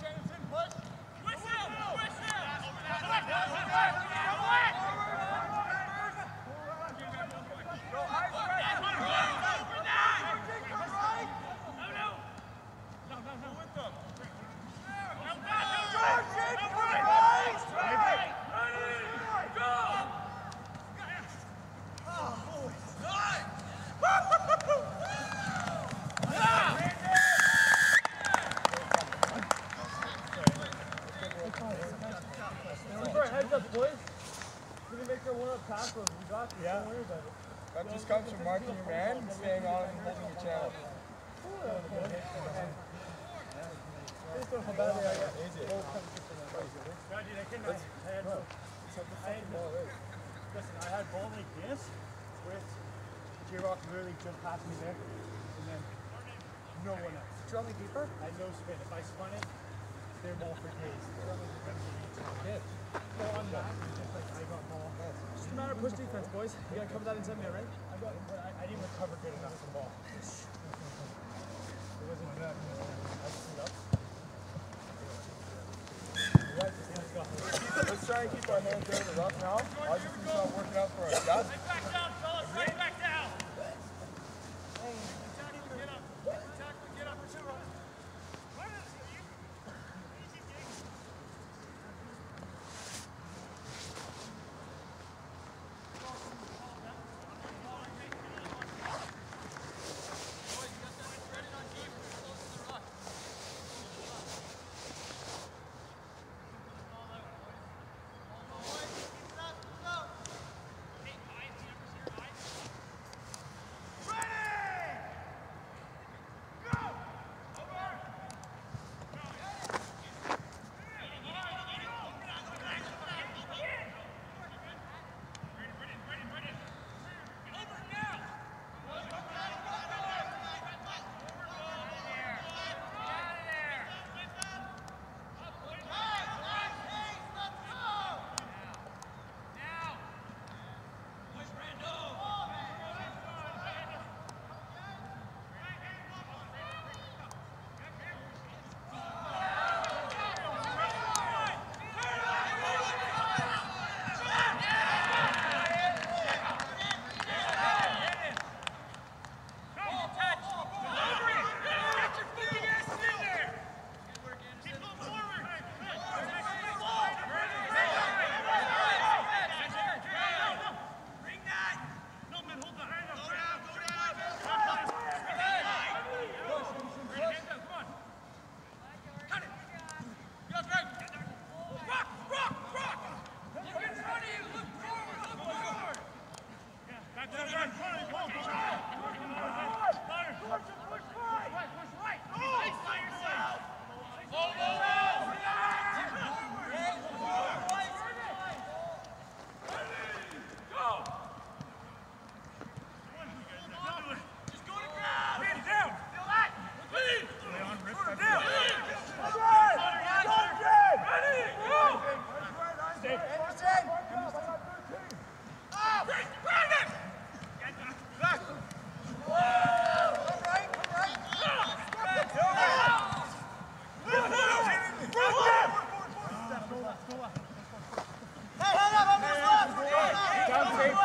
Shannon. Marking your man, staying on and holding your channel. Listen, I had ball like this, with J-Rock literally jumped past me there, and then no one else. Draw me deeper. I had no spin. If I spun it, they're ball for days. No, I'm not. Just like I got ball. Just a matter of push defense, boys. You gotta cover that inside me, all didn't recover good enough for the ball. It wasn't good. Up. Let's try and keep our hands of the rough now. Obviously, it's not working out for us. Guys, Back down, fellas, right back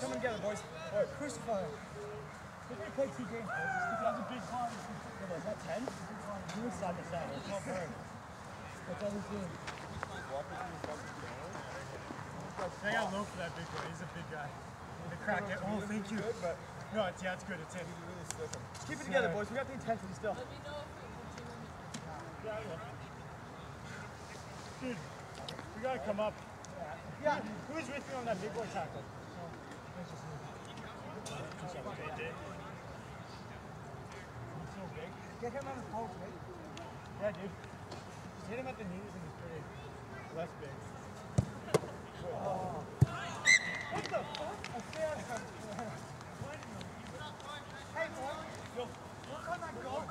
come together, boys. All right, crucify him. Look at play two games, boys. That was a big call. Is that 10? He was side to side. It's not fair. What's other team? I got low for that big boy. He's a big guy. The crack it. Oh, thank you. good, but No, it's, yeah, it's good. It's in. he's really. Just keep it together, boys. We got the intensity still. let me know Dude, we gotta come up. Yeah. Who's with me on that big boy tackle? Get him on his pulse, right? Yeah, dude. Just hit him at the knees and he's pretty less big. Hey, boy. Yo, work on that goal